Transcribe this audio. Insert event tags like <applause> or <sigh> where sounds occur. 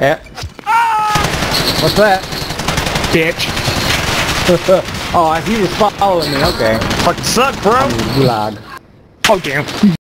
Yeah. What's that? Bitch. <laughs> oh, he was following me. Okay. Fucking suck, bro. Gulag. Oh, damn.